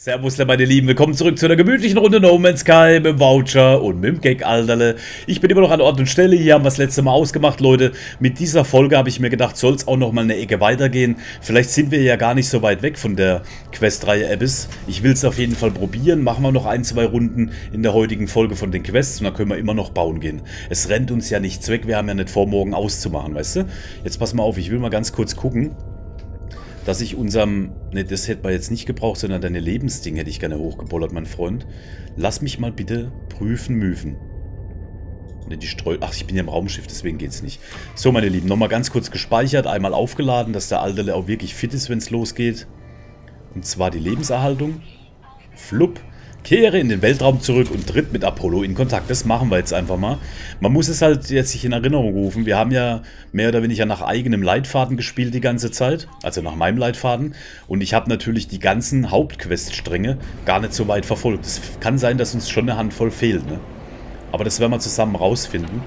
Servus, meine Lieben, willkommen zurück zu einer gemütlichen Runde No Man's Sky mit dem Voucher und mit dem Gag, Alterle. Ich bin immer noch an Ort und Stelle, hier haben wir das letzte Mal ausgemacht, Leute. Mit dieser Folge habe ich mir gedacht, soll es auch noch mal eine Ecke weitergehen. Vielleicht sind wir ja gar nicht so weit weg von der Questreihe Abyss. Ich will es auf jeden Fall probieren, machen wir noch ein, zwei Runden in der heutigen Folge von den Quests und dann können wir immer noch bauen gehen. Es rennt uns ja nichts weg, wir haben ja nicht vor, morgen auszumachen, weißt du? Jetzt pass mal auf, ich will mal ganz kurz gucken dass ich unserem, ne, das hätte man jetzt nicht gebraucht, sondern deine Lebensding hätte ich gerne hochgebollert, mein Freund. Lass mich mal bitte prüfen, müfen. Ne, die Streu... Ach, ich bin ja im Raumschiff, deswegen geht's nicht. So, meine Lieben, nochmal ganz kurz gespeichert, einmal aufgeladen, dass der Alte auch wirklich fit ist, wenn es losgeht. Und zwar die Lebenserhaltung. Flupp kehre in den Weltraum zurück und tritt mit Apollo in Kontakt. Das machen wir jetzt einfach mal. Man muss es halt jetzt sich in Erinnerung rufen. Wir haben ja mehr oder weniger nach eigenem Leitfaden gespielt die ganze Zeit. Also nach meinem Leitfaden. Und ich habe natürlich die ganzen Hauptqueststränge gar nicht so weit verfolgt. Es kann sein, dass uns schon eine Handvoll fehlt. Ne? Aber das werden wir zusammen rausfinden.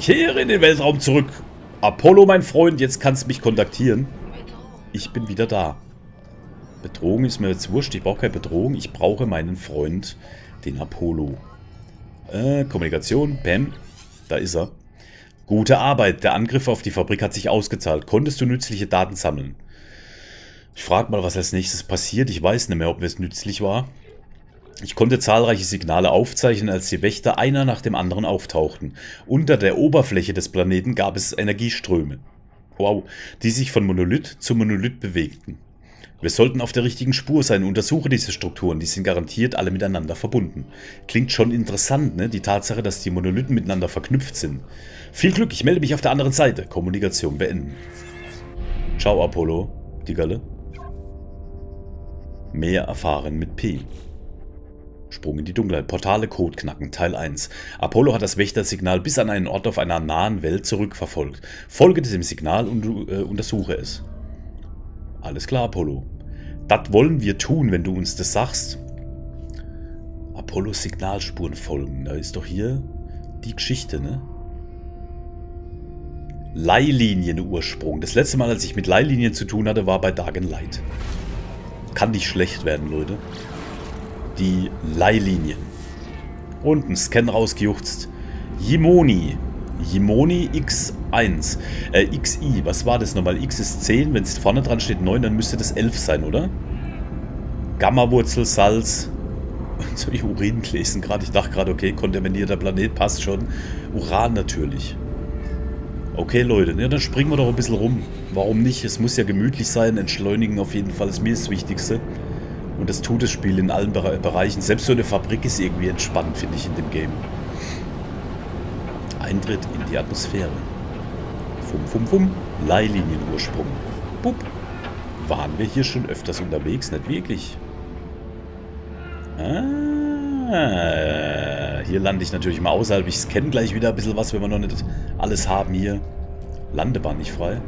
Kehre in den Weltraum zurück. Apollo, mein Freund, jetzt kannst du mich kontaktieren. Ich bin wieder da. Bedrohung ist mir jetzt wurscht. Ich brauche keine Bedrohung. Ich brauche meinen Freund, den Apollo. Äh, Kommunikation. Pam. Da ist er. Gute Arbeit. Der Angriff auf die Fabrik hat sich ausgezahlt. Konntest du nützliche Daten sammeln? Ich frage mal, was als nächstes passiert. Ich weiß nicht mehr, ob es nützlich war. Ich konnte zahlreiche Signale aufzeichnen, als die Wächter einer nach dem anderen auftauchten. Unter der Oberfläche des Planeten gab es Energieströme. Wow, die sich von Monolith zu Monolith bewegten. Wir sollten auf der richtigen Spur sein. Untersuche diese Strukturen. Die sind garantiert alle miteinander verbunden. Klingt schon interessant, ne? Die Tatsache, dass die Monolithen miteinander verknüpft sind. Viel Glück, ich melde mich auf der anderen Seite. Kommunikation beenden. Ciao, Apollo. Die Galle. Mehr erfahren mit P. Sprung in die Dunkelheit. Portale Code knacken. Teil 1. Apollo hat das Wächtersignal bis an einen Ort auf einer nahen Welt zurückverfolgt. Folge diesem Signal und äh, untersuche es. Alles klar, Apollo. Das wollen wir tun, wenn du uns das sagst. Apollos Signalspuren folgen. Da ist doch hier die Geschichte, ne? Leihlinienu-Ursprung. Das letzte Mal, als ich mit Leihlinien zu tun hatte, war bei Dagen Light. Kann nicht schlecht werden, Leute. Die Leihlinien. Und ein Scan rausgejuchzt. Jimoni. Jimoni X1. Äh, XI. Was war das nochmal? X ist 10. Wenn es vorne dran steht 9, dann müsste das 11 sein, oder? Gamma-Wurzel, Salz. Jetzt ich Urin gelesen gerade. Ich dachte gerade, okay, kontaminierter Planet passt schon. Uran natürlich. Okay, Leute, ja, dann springen wir doch ein bisschen rum. Warum nicht? Es muss ja gemütlich sein. Entschleunigen auf jeden Fall ist mir das Wichtigste. Und das tut das Spiel in allen Bereichen. Selbst so eine Fabrik ist irgendwie entspannt, finde ich, in dem Game. Eintritt in die Atmosphäre. Fum, fum, fum. Leihlinienursprung. Bup. Waren wir hier schon öfters unterwegs? Nicht wirklich. Ah, hier lande ich natürlich mal außerhalb. Ich scanne gleich wieder ein bisschen was, wenn wir noch nicht alles haben hier. Landebahn nicht frei.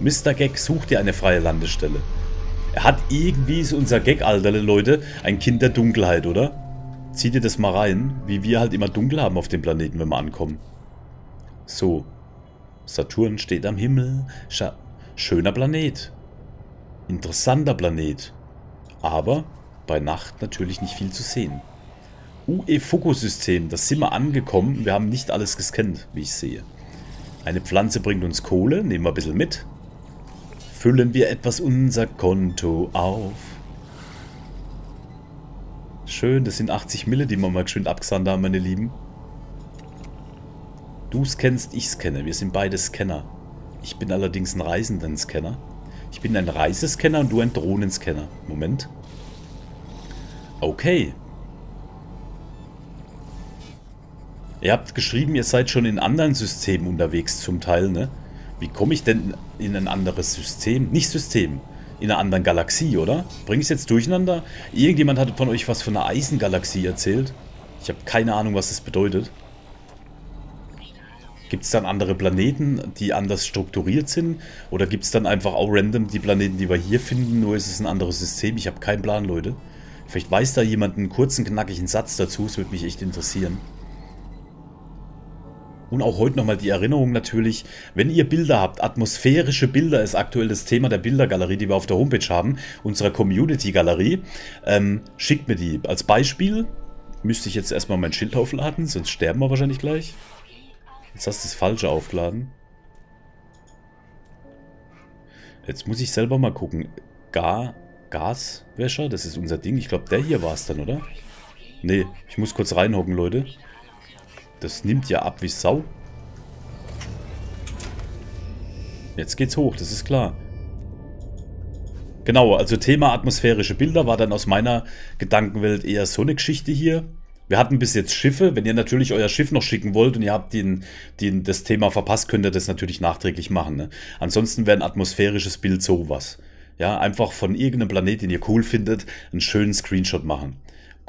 Mr. Gag, such dir eine freie Landestelle. Er hat irgendwie, ist unser Gag, Alter, Leute, ein Kind der Dunkelheit, oder? Zieh dir das mal rein, wie wir halt immer dunkel haben auf dem Planeten, wenn wir ankommen. So. Saturn steht am Himmel. Scha schöner Planet. Interessanter Planet. Aber bei Nacht natürlich nicht viel zu sehen. UE-Fokosystem, da sind wir angekommen. Wir haben nicht alles gescannt, wie ich sehe. Eine Pflanze bringt uns Kohle, nehmen wir ein bisschen mit. Füllen wir etwas unser Konto auf. Schön, das sind 80 Mille, die wir mal geschwind abgesandt haben, meine Lieben. Du scannst, ich scanne. Wir sind beide Scanner. Ich bin allerdings ein Reisenden-Scanner. Ich bin ein Reisescanner und du ein Drohnenscanner. Moment. Okay. Ihr habt geschrieben, ihr seid schon in anderen Systemen unterwegs zum Teil, ne? Wie komme ich denn in ein anderes System? Nicht System, in einer anderen Galaxie, oder? Bring ich es jetzt durcheinander? Irgendjemand hat von euch was von einer Eisengalaxie erzählt. Ich habe keine Ahnung, was das bedeutet. Gibt es dann andere Planeten, die anders strukturiert sind? Oder gibt es dann einfach auch random die Planeten, die wir hier finden, nur ist es ein anderes System? Ich habe keinen Plan, Leute. Vielleicht weiß da jemand einen kurzen, knackigen Satz dazu. Es würde mich echt interessieren. Und auch heute nochmal die Erinnerung natürlich, wenn ihr Bilder habt, atmosphärische Bilder ist aktuell das Thema der Bildergalerie, die wir auf der Homepage haben, unserer Community-Galerie. Ähm, schickt mir die. Als Beispiel müsste ich jetzt erstmal mein Schild aufladen, sonst sterben wir wahrscheinlich gleich. Jetzt hast du das Falsche aufgeladen. Jetzt muss ich selber mal gucken. Gar Gaswäscher, das ist unser Ding. Ich glaube, der hier war es dann, oder? Nee, ich muss kurz reinhocken, Leute. Das nimmt ja ab wie Sau. Jetzt geht's hoch, das ist klar. Genau, also Thema atmosphärische Bilder war dann aus meiner Gedankenwelt eher so eine Geschichte hier. Wir hatten bis jetzt Schiffe. Wenn ihr natürlich euer Schiff noch schicken wollt und ihr habt den, den, das Thema verpasst, könnt ihr das natürlich nachträglich machen. Ne? Ansonsten wäre ein atmosphärisches Bild sowas. Ja, einfach von irgendeinem Planet, den ihr cool findet, einen schönen Screenshot machen.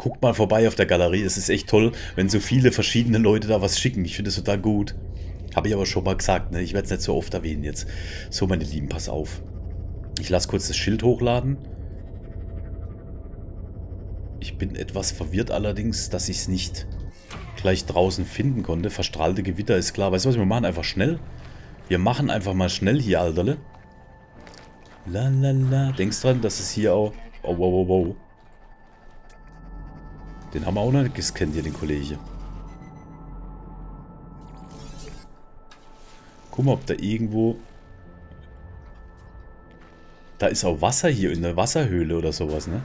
Guckt mal vorbei auf der Galerie. Es ist echt toll, wenn so viele verschiedene Leute da was schicken. Ich finde es total gut. Habe ich aber schon mal gesagt. Ne? Ich werde es nicht so oft erwähnen jetzt. So, meine Lieben, pass auf. Ich lasse kurz das Schild hochladen. Ich bin etwas verwirrt allerdings, dass ich es nicht gleich draußen finden konnte. Verstrahlte Gewitter ist klar. Weißt du was, wir machen einfach schnell. Wir machen einfach mal schnell hier, Alterle. La la la. Denkst dran, dass es hier auch... Oh, wow, wow, wow. Den haben wir auch noch nicht gescannt hier, den Kollege. Guck mal, ob da irgendwo... Da ist auch Wasser hier in der Wasserhöhle oder sowas, ne?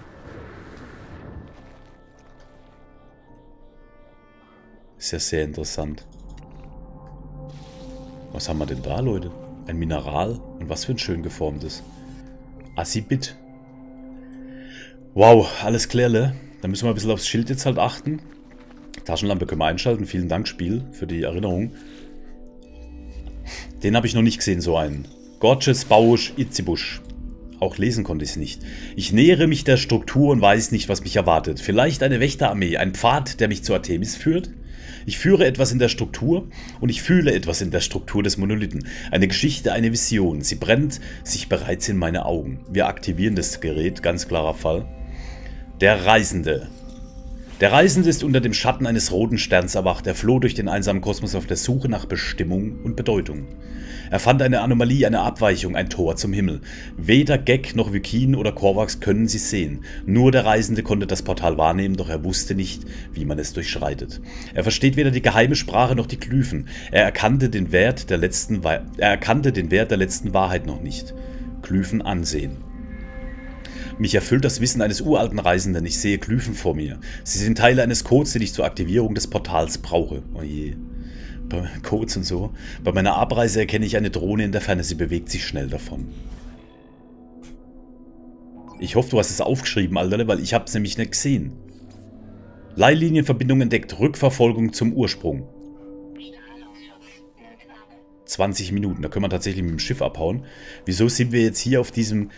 Ist ja sehr interessant. Was haben wir denn da, Leute? Ein Mineral und was für ein schön geformtes. Assibit. Wow, alles klärle. Dann müssen wir ein bisschen aufs Schild jetzt halt achten. Taschenlampe können wir einschalten. Vielen Dank, Spiel, für die Erinnerung. Den habe ich noch nicht gesehen, so einen. Gorges Bausch Itzibusch. Auch lesen konnte ich es nicht. Ich nähere mich der Struktur und weiß nicht, was mich erwartet. Vielleicht eine Wächterarmee, ein Pfad, der mich zu Artemis führt? Ich führe etwas in der Struktur und ich fühle etwas in der Struktur des Monolithen. Eine Geschichte, eine Vision. Sie brennt sich bereits in meine Augen. Wir aktivieren das Gerät, ganz klarer Fall. Der Reisende. Der Reisende ist unter dem Schatten eines roten Sterns erwacht. Er floh durch den einsamen Kosmos auf der Suche nach Bestimmung und Bedeutung. Er fand eine Anomalie, eine Abweichung, ein Tor zum Himmel. Weder Gek noch Vykin oder Korvax können sie sehen. Nur der Reisende konnte das Portal wahrnehmen, doch er wusste nicht, wie man es durchschreitet. Er versteht weder die geheime Sprache noch die Glyphen. Er erkannte den Wert der letzten, er erkannte den Wert der letzten Wahrheit noch nicht. Glyphen ansehen. Mich erfüllt das Wissen eines uralten Reisenden. Ich sehe Glyphen vor mir. Sie sind Teile eines Codes, den ich zur Aktivierung des Portals brauche. Oh je. Codes und so. Bei meiner Abreise erkenne ich eine Drohne in der Ferne. Sie bewegt sich schnell davon. Ich hoffe, du hast es aufgeschrieben, Alter, weil ich habe es nämlich nicht gesehen. Leihlinienverbindung entdeckt. Rückverfolgung zum Ursprung. 20 Minuten. Da können wir tatsächlich mit dem Schiff abhauen. Wieso sind wir jetzt hier auf diesem...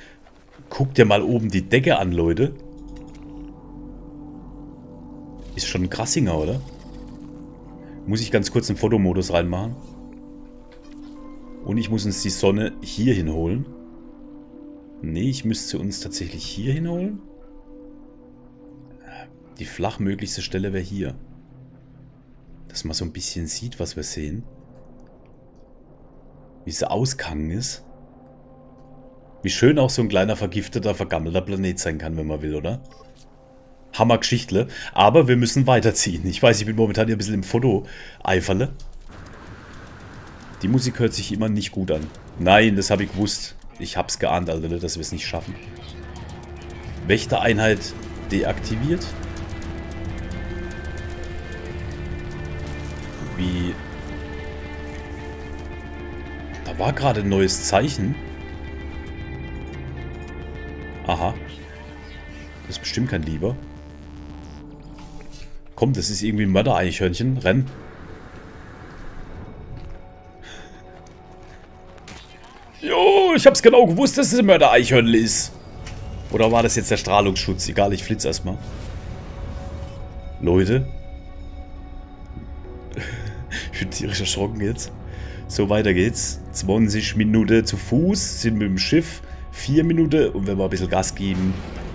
Guck dir mal oben die Decke an, Leute. Ist schon ein Krassinger, oder? Muss ich ganz kurz den Fotomodus reinmachen. Und ich muss uns die Sonne hier hinholen. Nee, ich müsste uns tatsächlich hier hinholen. Die flachmöglichste Stelle wäre hier. Dass man so ein bisschen sieht, was wir sehen. Wie es ausgegangen ist. Wie schön auch so ein kleiner vergifteter, vergammelter Planet sein kann, wenn man will, oder? Hammergeschichtle. Aber wir müssen weiterziehen. Ich weiß, ich bin momentan hier ein bisschen im Foto-Eiferle. Die Musik hört sich immer nicht gut an. Nein, das habe ich gewusst. Ich habe es geahnt, Alter, dass wir es nicht schaffen. Wächtereinheit deaktiviert. Wie... Da war gerade ein neues Zeichen. Aha. Das ist bestimmt kein Lieber. Komm, das ist irgendwie ein Mörder-Eichhörnchen. Renn. Jo, ich hab's genau gewusst, dass es ein Mörder-Eichhörnchen ist. Oder war das jetzt der Strahlungsschutz? Egal, ich flitze erstmal. Leute. ich bin tierisch erschrocken jetzt. So, weiter geht's. 20 Minuten zu Fuß, sind mit dem Schiff. 4 Minuten und wenn wir ein bisschen Gas geben,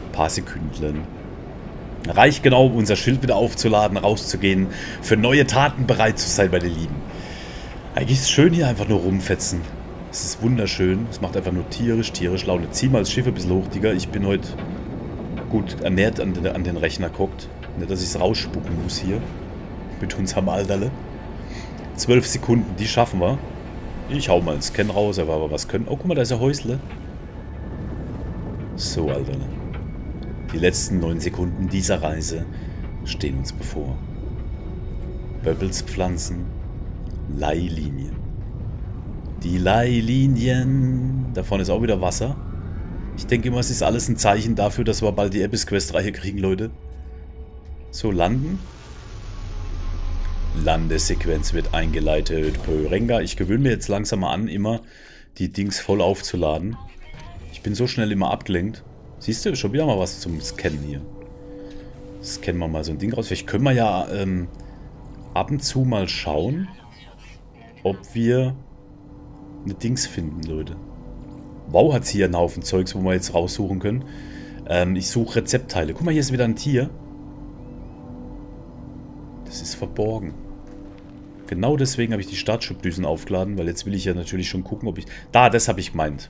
ein paar Sekündchen. Reicht genau, um unser Schild wieder aufzuladen, rauszugehen, für neue Taten bereit zu sein, meine Lieben. Eigentlich ist es schön hier einfach nur rumfetzen. Es ist wunderschön. Es macht einfach nur tierisch, tierisch Laune. Zieh mal das Schiff ein bisschen hoch, Digga. Ich bin heute gut ernährt an den, an den Rechner guckt. Nicht, dass ich es rausspucken muss hier. Mit unserem Alterle. Zwölf Sekunden, die schaffen wir. Ich hau mal einen Scan raus, aber was können... Oh, guck mal, da ist ein Häusle. So, Alterle. Die letzten neun Sekunden dieser Reise stehen uns bevor. Böbbels Pflanzen, Leihlinien. Die Leihlinien. Da vorne ist auch wieder Wasser. Ich denke immer, es ist alles ein Zeichen dafür, dass wir bald die Abyss Quest Reihe kriegen, Leute. So, landen. Landesequenz wird eingeleitet. Pörenga. Ich gewöhne mir jetzt langsam mal an, immer die Dings voll aufzuladen. Bin so schnell immer abgelenkt. Siehst du, schon wieder mal was zum Scannen hier. Scannen wir mal so ein Ding raus. Vielleicht können wir ja ähm, ab und zu mal schauen, ob wir eine Dings finden, Leute. Wow, hat sie hier einen Haufen Zeugs, wo wir jetzt raussuchen können. Ähm, ich suche Rezeptteile. Guck mal, hier ist wieder ein Tier. Das ist verborgen. Genau deswegen habe ich die Startschubdüsen aufgeladen, weil jetzt will ich ja natürlich schon gucken, ob ich... Da, das habe ich gemeint.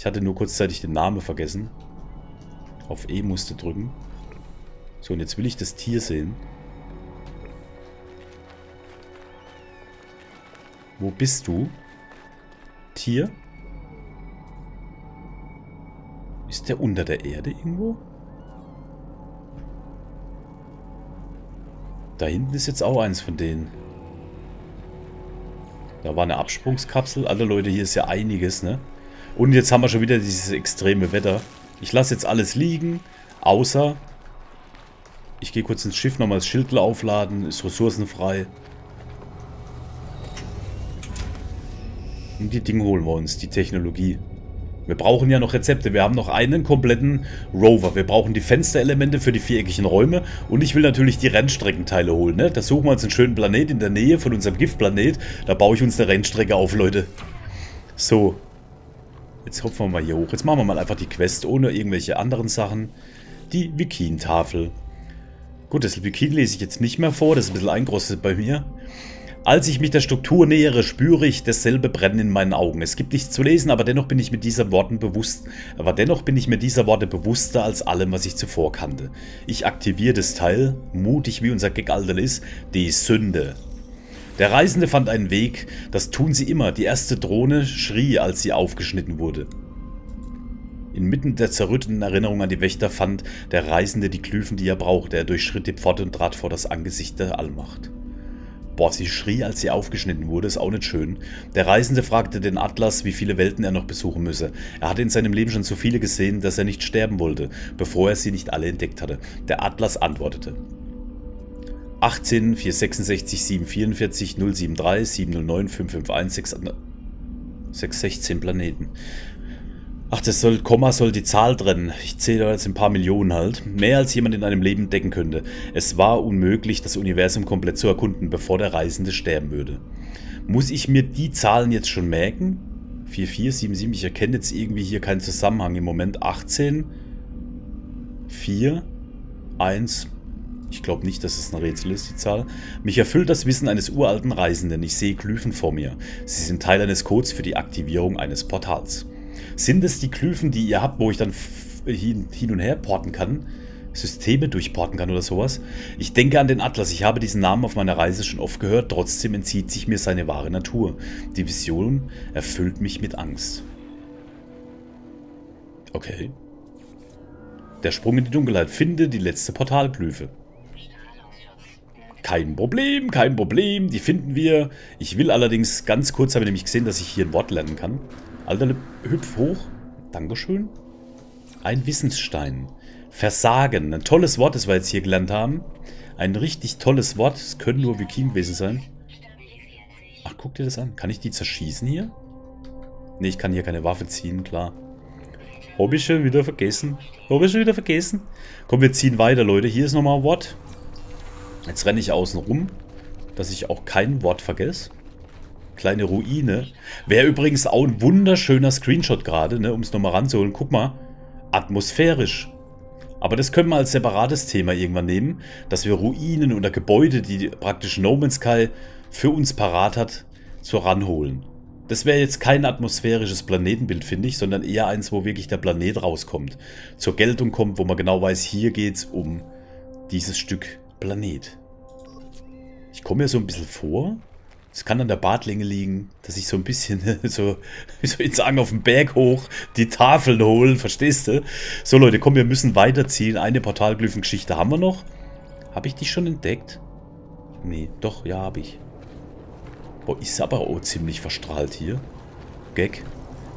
Ich hatte nur kurzzeitig den Namen vergessen. Auf E musste drücken. So, und jetzt will ich das Tier sehen. Wo bist du? Tier? Ist der unter der Erde irgendwo? Da hinten ist jetzt auch eins von denen. Da war eine Absprungskapsel. Alle Leute, hier ist ja einiges, ne? Und jetzt haben wir schon wieder dieses extreme Wetter. Ich lasse jetzt alles liegen, außer... Ich gehe kurz ins Schiff nochmal das Schild aufladen, ist ressourcenfrei. Und die Dinge holen wir uns, die Technologie. Wir brauchen ja noch Rezepte. Wir haben noch einen kompletten Rover. Wir brauchen die Fensterelemente für die viereckigen Räume. Und ich will natürlich die Rennstreckenteile holen. Ne? Da suchen wir uns einen schönen Planet in der Nähe von unserem Giftplanet. Da baue ich uns eine Rennstrecke auf, Leute. So. Jetzt hopfen wir mal hier hoch. Jetzt machen wir mal einfach die Quest ohne irgendwelche anderen Sachen. Die Wikin-Tafel. Gut, das Wikin lese ich jetzt nicht mehr vor. Das ist ein bisschen eingerostet bei mir. Als ich mich der Struktur nähere, spüre ich dasselbe Brennen in meinen Augen. Es gibt nichts zu lesen, aber dennoch bin ich mit dieser Worten bewusst, aber dennoch bin ich mir dieser Worte bewusster als allem, was ich zuvor kannte. Ich aktiviere das Teil, mutig wie unser Gegalder ist, die Sünde. Der Reisende fand einen Weg, das tun sie immer. Die erste Drohne schrie, als sie aufgeschnitten wurde. Inmitten der zerrütteten Erinnerung an die Wächter fand der Reisende die Glyphen, die er brauchte. Er durchschritt die Pforte und trat vor das Angesicht der Allmacht. Boah, sie schrie, als sie aufgeschnitten wurde, ist auch nicht schön. Der Reisende fragte den Atlas, wie viele Welten er noch besuchen müsse. Er hatte in seinem Leben schon so viele gesehen, dass er nicht sterben wollte, bevor er sie nicht alle entdeckt hatte. Der Atlas antwortete. 18, 466, 744, 073, 709, 551, 616 Planeten. Ach, das soll, Komma soll die Zahl trennen. Ich zähle jetzt ein paar Millionen halt. Mehr als jemand in einem Leben decken könnte. Es war unmöglich, das Universum komplett zu erkunden, bevor der Reisende sterben würde. Muss ich mir die Zahlen jetzt schon merken? 4477, ich erkenne jetzt irgendwie hier keinen Zusammenhang im Moment. 18, 4, 1, ich glaube nicht, dass es ein Rätsel ist, die Zahl. Mich erfüllt das Wissen eines uralten Reisenden. Ich sehe Glyphen vor mir. Sie sind Teil eines Codes für die Aktivierung eines Portals. Sind es die Glyphen, die ihr habt, wo ich dann hin, hin und her porten kann? Systeme durchporten kann oder sowas? Ich denke an den Atlas. Ich habe diesen Namen auf meiner Reise schon oft gehört. Trotzdem entzieht sich mir seine wahre Natur. Die Vision erfüllt mich mit Angst. Okay. Der Sprung in die Dunkelheit. Finde die letzte Portalglyphe. Kein Problem, kein Problem, die finden wir. Ich will allerdings, ganz kurz habe ich nämlich gesehen, dass ich hier ein Wort lernen kann. Alter, hüpf hoch. Dankeschön. Ein Wissensstein. Versagen. Ein tolles Wort, das wir jetzt hier gelernt haben. Ein richtig tolles Wort. Es können nur Wiking gewesen sein. Ach, guck dir das an. Kann ich die zerschießen hier? Ne, ich kann hier keine Waffe ziehen, klar. Hab ich schon wieder vergessen. Hab ich schon wieder vergessen. Komm, wir ziehen weiter, Leute. Hier ist nochmal ein Wort. Jetzt renne ich außen rum, dass ich auch kein Wort vergesse. Kleine Ruine. Wäre übrigens auch ein wunderschöner Screenshot gerade, ne, um es nochmal ranzuholen. Guck mal, atmosphärisch. Aber das können wir als separates Thema irgendwann nehmen, dass wir Ruinen oder Gebäude, die praktisch No Man's Sky für uns parat hat, so ranholen. Das wäre jetzt kein atmosphärisches Planetenbild, finde ich, sondern eher eins, wo wirklich der Planet rauskommt. Zur Geltung kommt, wo man genau weiß, hier geht es um dieses Stück Planet. Ich komme mir so ein bisschen vor, es kann an der Bartlänge liegen, dass ich so ein bisschen so, wie soll ich sagen, auf dem Berg hoch die Tafeln holen, verstehst du? So Leute, komm, wir müssen weiterziehen. Eine Portalglyphengeschichte haben wir noch. Habe ich die schon entdeckt? Nee, doch, ja, habe ich. Boah, ist aber auch ziemlich verstrahlt hier. Gag.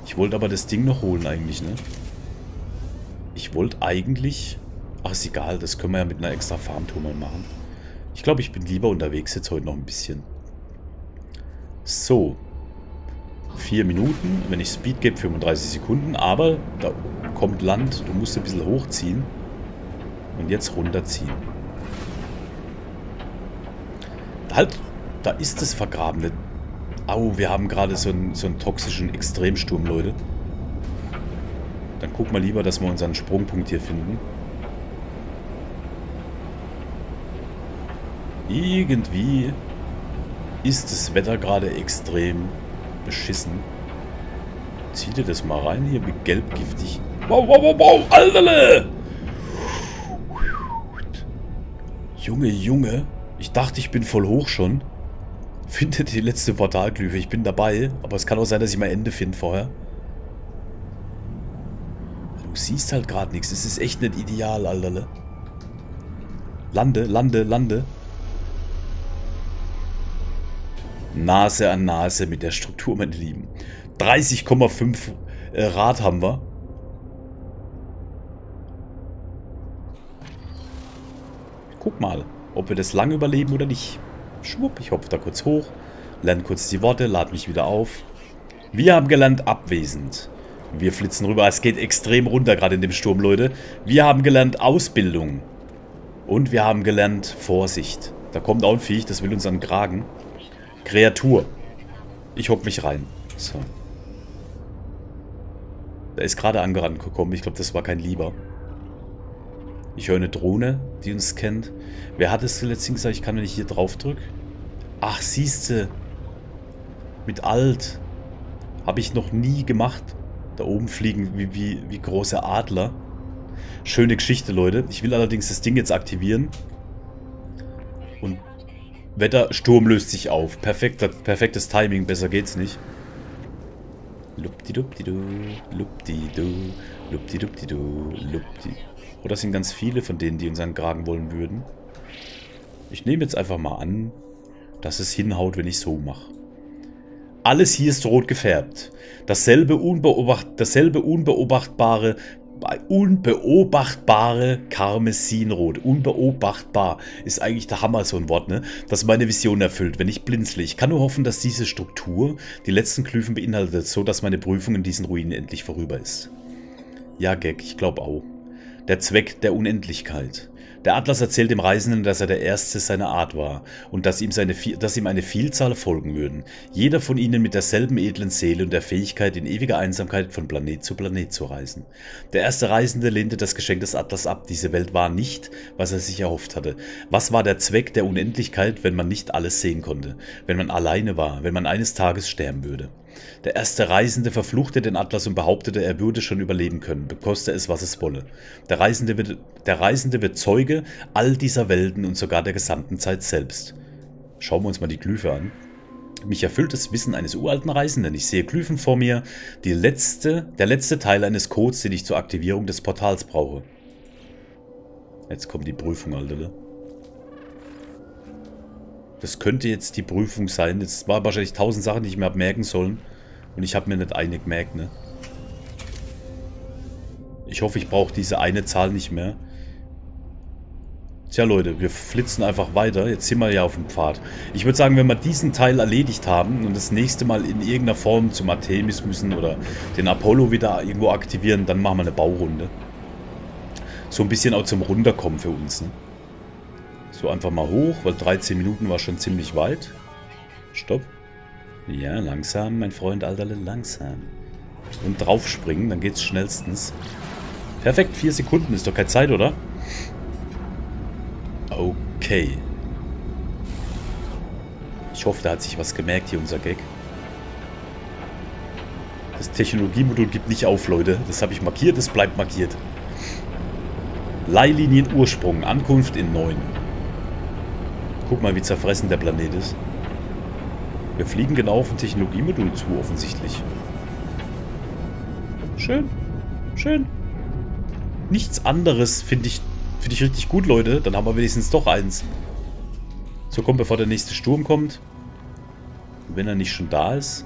Ich wollte aber das Ding noch holen eigentlich, ne? Ich wollte eigentlich... Ach, ist egal, das können wir ja mit einer extra Farmtour mal machen. Ich glaube, ich bin lieber unterwegs jetzt heute noch ein bisschen. So. Vier Minuten. Wenn ich Speed gebe, 35 Sekunden. Aber da kommt Land. Du musst ein bisschen hochziehen. Und jetzt runterziehen. Halt, da ist das vergrabene. Au, wir haben gerade so einen, so einen toxischen Extremsturm, Leute. Dann guck mal lieber, dass wir unseren Sprungpunkt hier finden. Irgendwie ist das Wetter gerade extrem beschissen. Zieh dir das mal rein hier mit gelbgiftig. Wow, wow, wow, wow, Alterle! Junge, Junge. Ich dachte, ich bin voll hoch schon. Findet die letzte Portalglyphe. Ich bin dabei. Aber es kann auch sein, dass ich mal Ende finde vorher. Du siehst halt gerade nichts. Es ist echt nicht ideal, Alterle. Lande, lande, lande. Nase an Nase mit der Struktur, meine Lieben. 30,5 äh, Rad haben wir. Guck mal, ob wir das lang überleben oder nicht. Schwupp, ich hopfe da kurz hoch, lerne kurz die Worte, lade mich wieder auf. Wir haben gelernt, abwesend. Wir flitzen rüber. Es geht extrem runter, gerade in dem Sturm, Leute. Wir haben gelernt, Ausbildung. Und wir haben gelernt, Vorsicht. Da kommt auch ein Viech, das will uns an Kragen. Kreatur. Ich hock mich rein. So. Da ist gerade angerannt gekommen. Ich glaube, das war kein Lieber. Ich höre eine Drohne, die uns kennt. Wer hat es zuletzt gesagt, ich kann, wenn ich hier drauf drücke? Ach, siehste. Mit alt. Habe ich noch nie gemacht. Da oben fliegen wie, wie, wie große Adler. Schöne Geschichte, Leute. Ich will allerdings das Ding jetzt aktivieren. Und Wetter, Sturm löst sich auf. Perfekter, perfektes Timing, besser geht's nicht. Lupdidu, lupdidu, lupdidu, lupdi. Oh, das sind ganz viele von denen, die uns angragen wollen würden. Ich nehme jetzt einfach mal an, dass es hinhaut, wenn ich so mache. Alles hier ist rot gefärbt. Dasselbe, unbeobacht, dasselbe unbeobachtbare unbeobachtbare Karmesinrot. Unbeobachtbar ist eigentlich der Hammer, so ein Wort, ne? Das meine Vision erfüllt, wenn ich blinzle. Ich kann nur hoffen, dass diese Struktur die letzten Glyphen beinhaltet, so dass meine Prüfung in diesen Ruinen endlich vorüber ist. Ja, Gag, ich glaube auch. Der Zweck der Unendlichkeit. Der Atlas erzählt dem Reisenden, dass er der Erste seiner Art war und dass ihm, seine, dass ihm eine Vielzahl folgen würden. Jeder von ihnen mit derselben edlen Seele und der Fähigkeit, in ewiger Einsamkeit von Planet zu Planet zu reisen. Der erste Reisende lehnte das Geschenk des Atlas ab. Diese Welt war nicht, was er sich erhofft hatte. Was war der Zweck der Unendlichkeit, wenn man nicht alles sehen konnte? Wenn man alleine war? Wenn man eines Tages sterben würde? Der erste Reisende verfluchte den Atlas und behauptete, er würde schon überleben können, bekoste es, was es wolle. Der Reisende, wird, der Reisende wird Zeuge all dieser Welten und sogar der gesamten Zeit selbst. Schauen wir uns mal die Glyphe an. Mich erfüllt das Wissen eines uralten Reisenden. Ich sehe Glyphen vor mir, die letzte, der letzte Teil eines Codes, den ich zur Aktivierung des Portals brauche. Jetzt kommt die Prüfung, Alter. Das könnte jetzt die Prüfung sein. Es war wahrscheinlich tausend Sachen, die ich mir habe merken sollen. Und ich habe mir nicht eine gemerkt, ne? Ich hoffe, ich brauche diese eine Zahl nicht mehr. Tja, Leute, wir flitzen einfach weiter. Jetzt sind wir ja auf dem Pfad. Ich würde sagen, wenn wir diesen Teil erledigt haben und das nächste Mal in irgendeiner Form zum Artemis müssen oder den Apollo wieder irgendwo aktivieren, dann machen wir eine Baurunde. So ein bisschen auch zum Runterkommen für uns, ne? So einfach mal hoch, weil 13 Minuten war schon ziemlich weit. Stopp. Ja, langsam, mein Freund, Alterle, langsam. Und draufspringen, dann geht's schnellstens. Perfekt, 4 Sekunden, ist doch keine Zeit, oder? Okay. Ich hoffe, da hat sich was gemerkt hier, unser Gag. Das Technologiemodul gibt nicht auf, Leute. Das habe ich markiert, das bleibt markiert. Leihlinien Ursprung, Ankunft in 9. Guck mal, wie zerfressen der Planet ist. Wir fliegen genau auf ein Technologiemodul zu, offensichtlich. Schön. Schön. Nichts anderes finde ich, find ich richtig gut, Leute. Dann haben wir wenigstens doch eins. So, komm, bevor der nächste Sturm kommt. Wenn er nicht schon da ist.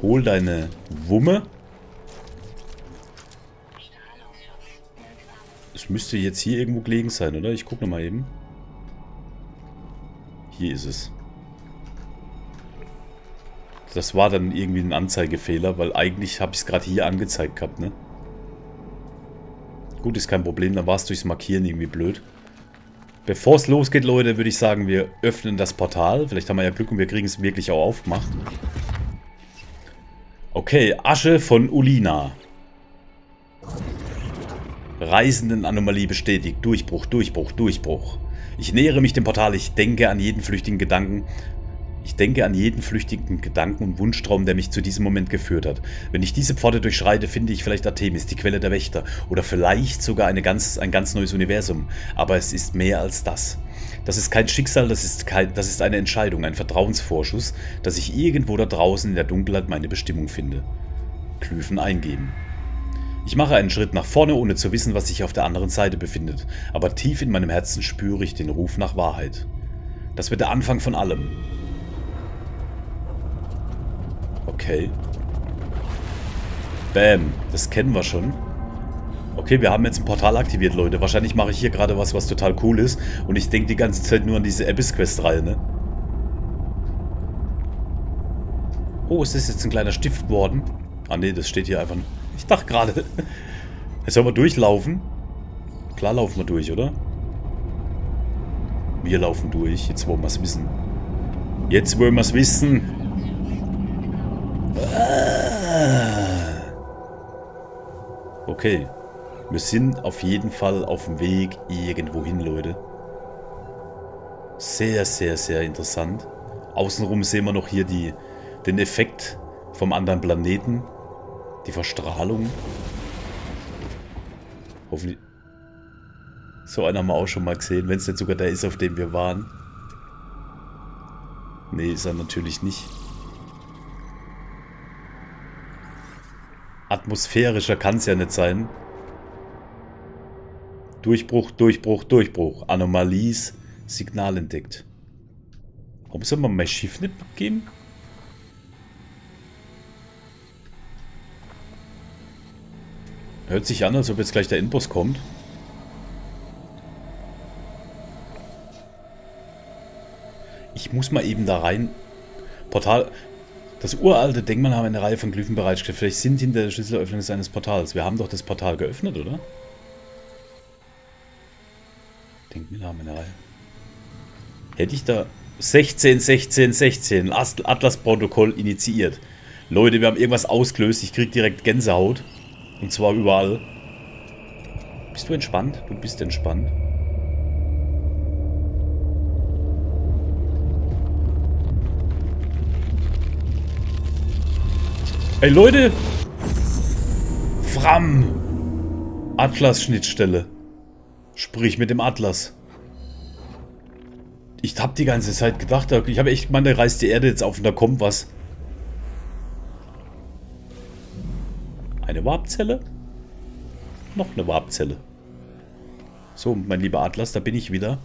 Hol deine Wumme. Es müsste jetzt hier irgendwo gelegen sein, oder? Ich gucke nochmal eben. Hier ist es. Das war dann irgendwie ein Anzeigefehler, weil eigentlich habe ich es gerade hier angezeigt gehabt, ne? Gut, ist kein Problem, dann war es durchs Markieren irgendwie blöd. Bevor es losgeht, Leute, würde ich sagen, wir öffnen das Portal. Vielleicht haben wir ja Glück und wir kriegen es wirklich auch aufgemacht. Okay, Asche von Ulina. Reisenden-Anomalie bestätigt. Durchbruch, Durchbruch, Durchbruch. Ich nähere mich dem Portal, ich denke an jeden flüchtigen Gedanken. Ich denke an jeden flüchtigen Gedanken und Wunschtraum, der mich zu diesem Moment geführt hat. Wenn ich diese Pforte durchschreite, finde ich vielleicht Artemis, die Quelle der Wächter. Oder vielleicht sogar ganz, ein ganz neues Universum. Aber es ist mehr als das. Das ist kein Schicksal, das ist, kein, das ist eine Entscheidung, ein Vertrauensvorschuss, dass ich irgendwo da draußen in der Dunkelheit meine Bestimmung finde. Glyphen eingeben. Ich mache einen Schritt nach vorne, ohne zu wissen, was sich auf der anderen Seite befindet, aber tief in meinem Herzen spüre ich den Ruf nach Wahrheit. Das wird der Anfang von allem. Okay. Bam, das kennen wir schon. Okay, wir haben jetzt ein Portal aktiviert, Leute. Wahrscheinlich mache ich hier gerade was, was total cool ist. Und ich denke die ganze Zeit nur an diese Abyss-Quest-Reihe, ne? Oh, ist das jetzt ein kleiner Stift geworden? Ah, ne, das steht hier einfach... Ich dachte gerade... Jetzt sollen wir durchlaufen. Klar laufen wir durch, oder? Wir laufen durch. Jetzt wollen wir es wissen. Jetzt wollen wir es wissen. Okay. Wir sind auf jeden Fall auf dem Weg irgendwo hin, Leute. Sehr, sehr, sehr interessant. Außenrum sehen wir noch hier die, den Effekt vom anderen Planeten. Die Verstrahlung. Hoffentlich... So einen haben wir auch schon mal gesehen, wenn es nicht sogar der ist, auf dem wir waren. Nee, ist er natürlich nicht. Atmosphärischer kann es ja nicht sein. Durchbruch, Durchbruch, Durchbruch. Anomalies, Signal entdeckt. Warum soll man mein Schiff nicht geben? Hört sich an, als ob jetzt gleich der Inboss kommt. Ich muss mal eben da rein. Portal. Das uralte Denkmal haben eine Reihe von Glyphen bereitgestellt. Vielleicht sind hinter der Schlüsselöffnung eines Portals. Wir haben doch das Portal geöffnet, oder? Denkmäler haben eine Reihe. Hätte ich da 16, 16, 16 Atlas-Protokoll initiiert. Leute, wir haben irgendwas ausgelöst. Ich krieg direkt Gänsehaut. Und zwar überall. Bist du entspannt? Du bist entspannt. Ey Leute! Fram! Atlas-Schnittstelle. Sprich mit dem Atlas. Ich hab die ganze Zeit gedacht, ich habe echt gemeint, da reißt die Erde jetzt auf und da kommt was. Eine Warpzelle? Noch eine Warpzelle. So, mein lieber Atlas, da bin ich wieder.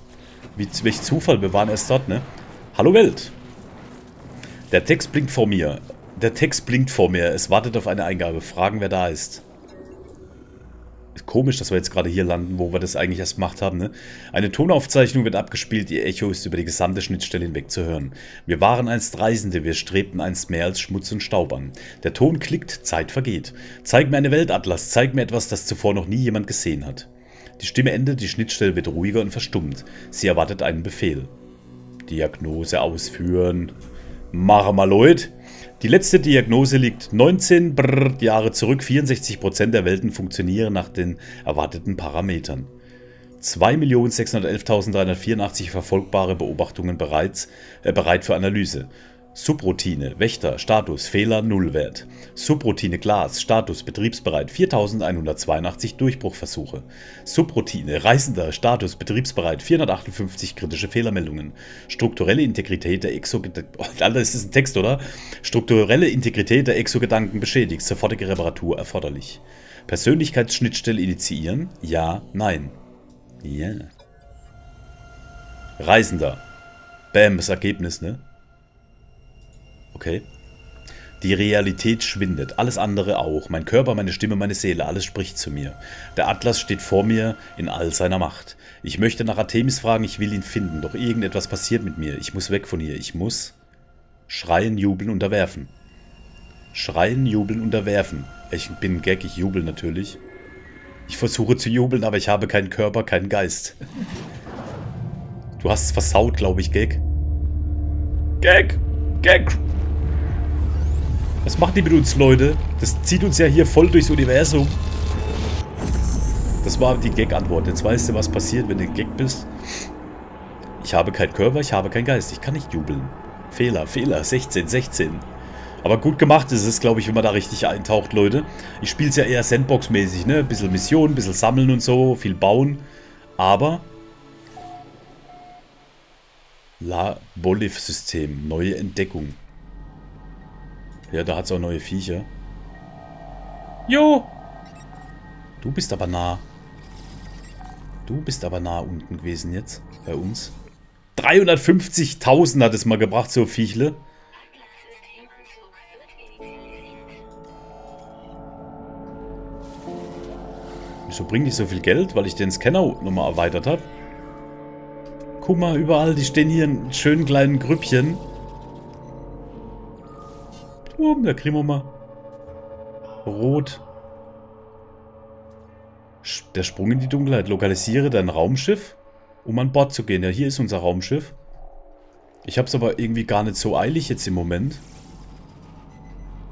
Wie, welch Zufall, wir waren erst dort, ne? Hallo Welt! Der Text blinkt vor mir. Der Text blinkt vor mir. Es wartet auf eine Eingabe. Fragen, wer da ist. Komisch, dass wir jetzt gerade hier landen, wo wir das eigentlich erst gemacht haben. Ne? Eine Tonaufzeichnung wird abgespielt, ihr Echo ist über die gesamte Schnittstelle hinweg zu hören. Wir waren einst Reisende, wir strebten einst mehr als Schmutz und Staub an. Der Ton klickt, Zeit vergeht. Zeig mir eine Weltatlas, zeig mir etwas, das zuvor noch nie jemand gesehen hat. Die Stimme endet, die Schnittstelle wird ruhiger und verstummt. Sie erwartet einen Befehl. Diagnose ausführen. Marmaloid. Die letzte Diagnose liegt 19 Brrr Jahre zurück. 64% der Welten funktionieren nach den erwarteten Parametern. 2.611.384 verfolgbare Beobachtungen bereits, äh, bereit für Analyse. Subroutine, Wächter, Status, Fehler, Nullwert. Subroutine Glas, Status, betriebsbereit, 4182 Durchbruchversuche. Subroutine, Reisender, Status, betriebsbereit, 458 kritische Fehlermeldungen. Strukturelle Integrität der Exogedanken... Oh, Alter, ist das ein Text, oder? Strukturelle Integrität der Exogedanken beschädigt, sofortige Reparatur erforderlich. Persönlichkeitsschnittstelle initiieren? Ja, nein. Yeah. Reisender. Bam, das Ergebnis, ne? Okay. Die Realität schwindet, alles andere auch. Mein Körper, meine Stimme, meine Seele, alles spricht zu mir. Der Atlas steht vor mir in all seiner Macht. Ich möchte nach Artemis fragen, ich will ihn finden, doch irgendetwas passiert mit mir. Ich muss weg von hier. Ich muss schreien, jubeln, unterwerfen. Schreien, jubeln, unterwerfen. Ich bin Gag, ich jubel natürlich. Ich versuche zu jubeln, aber ich habe keinen Körper, keinen Geist. Du hast es versaut, glaube ich, Gag. Gag! Gag! Was macht die mit uns, Leute? Das zieht uns ja hier voll durchs Universum. Das war die Gag-Antwort. Jetzt weißt du, was passiert, wenn du Gag bist. Ich habe keinen Körper, ich habe keinen Geist. Ich kann nicht jubeln. Fehler, Fehler. 16, 16. Aber gut gemacht ist es, glaube ich, wenn man da richtig eintaucht, Leute. Ich spiele es ja eher Sandbox-mäßig, ne? Ein bisschen Mission, bisschen sammeln und so, viel bauen. Aber... La Bolif-System, neue Entdeckung. Ja, da hat es auch neue Viecher. Jo! Du bist aber nah. Du bist aber nah unten gewesen jetzt. Bei uns. 350.000 hat es mal gebracht, so Viechle. Wieso bringen die so viel Geld? Weil ich den Scanner nochmal erweitert habe. Guck mal, überall, die stehen hier in schönen kleinen Grüppchen. Oben, da kriegen wir mal. Rot. Der Sprung in die Dunkelheit. Lokalisiere dein Raumschiff, um an Bord zu gehen. Ja, hier ist unser Raumschiff. Ich habe es aber irgendwie gar nicht so eilig jetzt im Moment.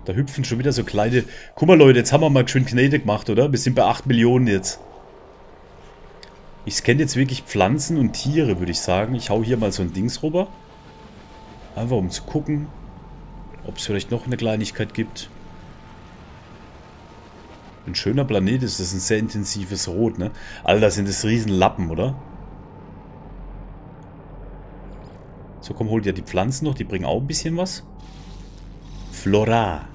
Da hüpfen schon wieder so kleine... Guck mal, Leute, jetzt haben wir mal schön Knete gemacht, oder? Wir sind bei 8 Millionen jetzt. Ich scanne jetzt wirklich Pflanzen und Tiere, würde ich sagen. Ich hau hier mal so ein Dings rüber. Einfach um zu gucken. Ob es vielleicht noch eine Kleinigkeit gibt. Ein schöner Planet ist das, ein sehr intensives Rot, ne? Alter, sind das Riesenlappen, oder? So, komm, hol dir die Pflanzen noch, die bringen auch ein bisschen was. Flora.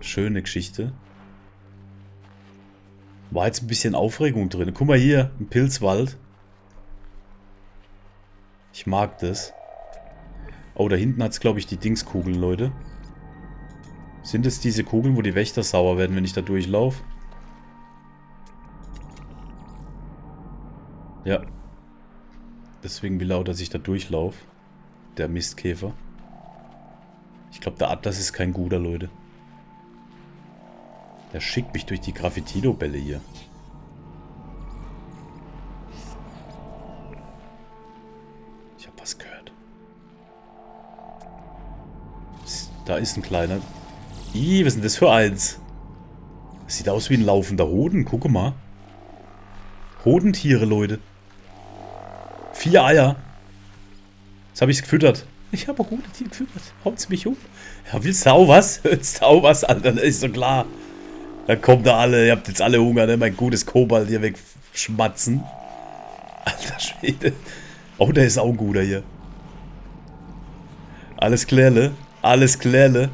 Schöne Geschichte. War jetzt ein bisschen Aufregung drin. Guck mal hier, ein Pilzwald. Ich mag das. Oh, da hinten hat es, glaube ich, die Dingskugeln, Leute. Sind es diese Kugeln, wo die Wächter sauer werden, wenn ich da durchlaufe? Ja. Deswegen will er auch, dass ich da durchlaufe. Der Mistkäfer. Ich glaube, der Atlas ist kein guter, Leute. Der schickt mich durch die Graffitino-Bälle hier. Da ist ein kleiner. Ih, was ist denn das für eins? Das sieht aus wie ein laufender Hoden. Guck mal. Hodentiere, Leute. Vier Eier. Jetzt habe ich es gefüttert. Ich habe gute Tiere gefüttert. Haut's mich um. Ja, willst du auch was? Willst du auch was, Alter? Das ist so klar. Da kommt da alle. Ihr habt jetzt alle Hunger, ne? Mein gutes Kobalt hier wegschmatzen. Alter Schwede. Oh, der ist auch ein guter hier. Alles klärle. Alles klärle.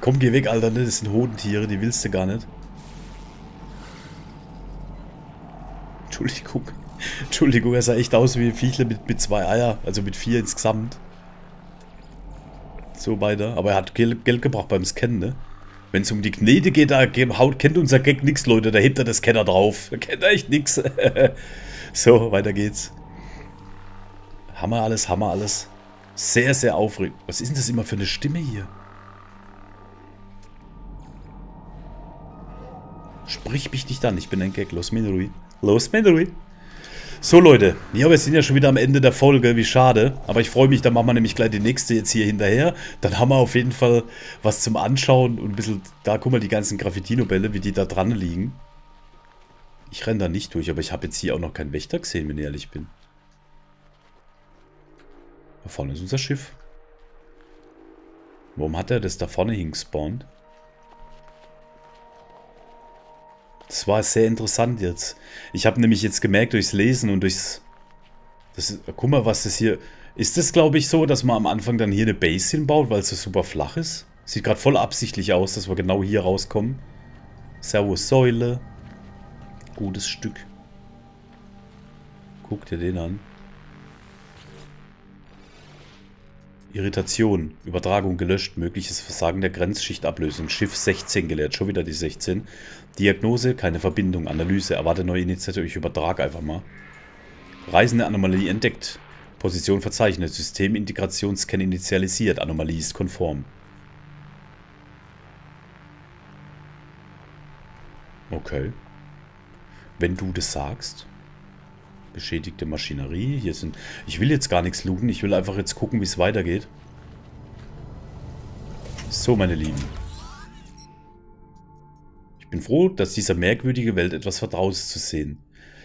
Komm, geh weg, Alter, ne? Das sind Hodentiere, die willst du gar nicht. Entschuldigung. Entschuldigung, er sah echt aus wie ein Viechle mit, mit zwei Eier. Also mit vier insgesamt. So weiter. Aber er hat Geld, gebracht beim Scannen, ne? Wenn es um die Knete geht, da haut, kennt unser Gag nix, Leute. Da hebt er das Scanner drauf. Da kennt er echt nix. so, weiter geht's. Hammer alles, Hammer alles. Sehr, sehr aufregend. Was ist denn das immer für eine Stimme hier? Sprich mich nicht an, ich bin ein Gag. Los, Minui. Los, Minui. So, Leute. Ja, wir sind ja schon wieder am Ende der Folge. Wie schade. Aber ich freue mich, dann machen wir nämlich gleich die nächste jetzt hier hinterher. Dann haben wir auf jeden Fall was zum Anschauen und ein bisschen... Da, guck mal, die ganzen Graffitino-Bälle, wie die da dran liegen. Ich renne da nicht durch, aber ich habe jetzt hier auch noch keinen Wächter gesehen, wenn ich ehrlich bin. Da vorne ist unser Schiff. Warum hat er das da vorne hingespawnt? Das war sehr interessant jetzt. Ich habe nämlich jetzt gemerkt durchs Lesen und durchs... Das guck mal, was das hier... Ist das, glaube ich, so, dass man am Anfang dann hier eine Base hinbaut, weil es so super flach ist? Sieht gerade voll absichtlich aus, dass wir genau hier rauskommen. Servus Säule. Gutes Stück. Guck dir den an. Irritation. Übertragung gelöscht. Mögliches Versagen der Grenzschichtablösung. Schiff 16 gelehrt. Schon wieder die 16. Diagnose. Keine Verbindung. Analyse. Erwarte neue Initiative. Ich übertrage einfach mal. Reisende Anomalie entdeckt. Position verzeichnet. Systemintegrationsscan initialisiert. Anomalie ist konform. Okay. Wenn du das sagst. Beschädigte Maschinerie. Hier sind... Ich will jetzt gar nichts looten. Ich will einfach jetzt gucken, wie es weitergeht. So, meine Lieben. Ich bin froh, dass dieser merkwürdige Welt etwas Vertrautes zu sehen.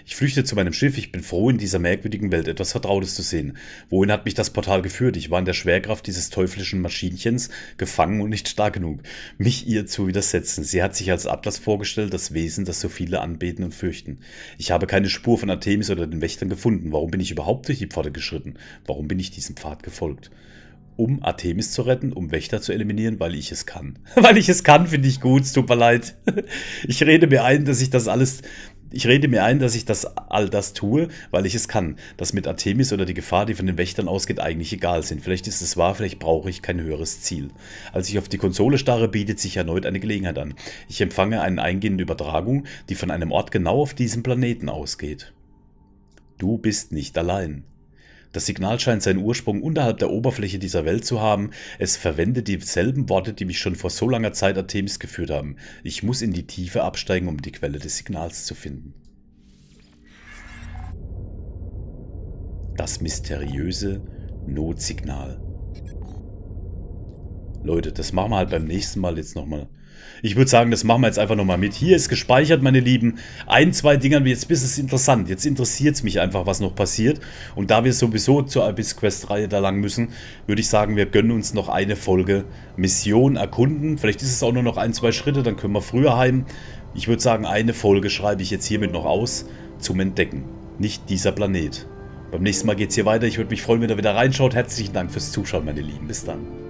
Ich flüchte zu meinem Schiff. Ich bin froh, in dieser merkwürdigen Welt etwas Vertrautes zu sehen. Wohin hat mich das Portal geführt? Ich war in der Schwerkraft dieses teuflischen Maschinchens gefangen und nicht stark genug, mich ihr zu widersetzen. Sie hat sich als Atlas vorgestellt, das Wesen, das so viele anbeten und fürchten. Ich habe keine Spur von Artemis oder den Wächtern gefunden. Warum bin ich überhaupt durch die Pforte geschritten? Warum bin ich diesem Pfad gefolgt? um Artemis zu retten, um Wächter zu eliminieren, weil ich es kann. weil ich es kann, finde ich gut, es tut mir leid. ich rede mir ein, dass ich das alles, ich rede mir ein, dass ich das all das tue, weil ich es kann. Dass mit Artemis oder die Gefahr, die von den Wächtern ausgeht, eigentlich egal sind. Vielleicht ist es wahr, vielleicht brauche ich kein höheres Ziel. Als ich auf die Konsole starre, bietet sich erneut eine Gelegenheit an. Ich empfange eine eingehende Übertragung, die von einem Ort genau auf diesem Planeten ausgeht. Du bist nicht allein. Das Signal scheint seinen Ursprung unterhalb der Oberfläche dieser Welt zu haben. Es verwendet dieselben Worte, die mich schon vor so langer Zeit Artemis geführt haben. Ich muss in die Tiefe absteigen, um die Quelle des Signals zu finden. Das mysteriöse Notsignal. Leute, das machen wir halt beim nächsten Mal jetzt nochmal. Ich würde sagen, das machen wir jetzt einfach nochmal mit. Hier ist gespeichert, meine Lieben. Ein, zwei Dingern, jetzt bis es interessant. Jetzt interessiert es mich einfach, was noch passiert. Und da wir sowieso zur Abyss-Quest-Reihe da lang müssen, würde ich sagen, wir gönnen uns noch eine Folge Mission erkunden. Vielleicht ist es auch nur noch ein, zwei Schritte, dann können wir früher heim. Ich würde sagen, eine Folge schreibe ich jetzt hiermit noch aus zum Entdecken. Nicht dieser Planet. Beim nächsten Mal geht es hier weiter. Ich würde mich freuen, wenn ihr wieder reinschaut. Herzlichen Dank fürs Zuschauen, meine Lieben. Bis dann.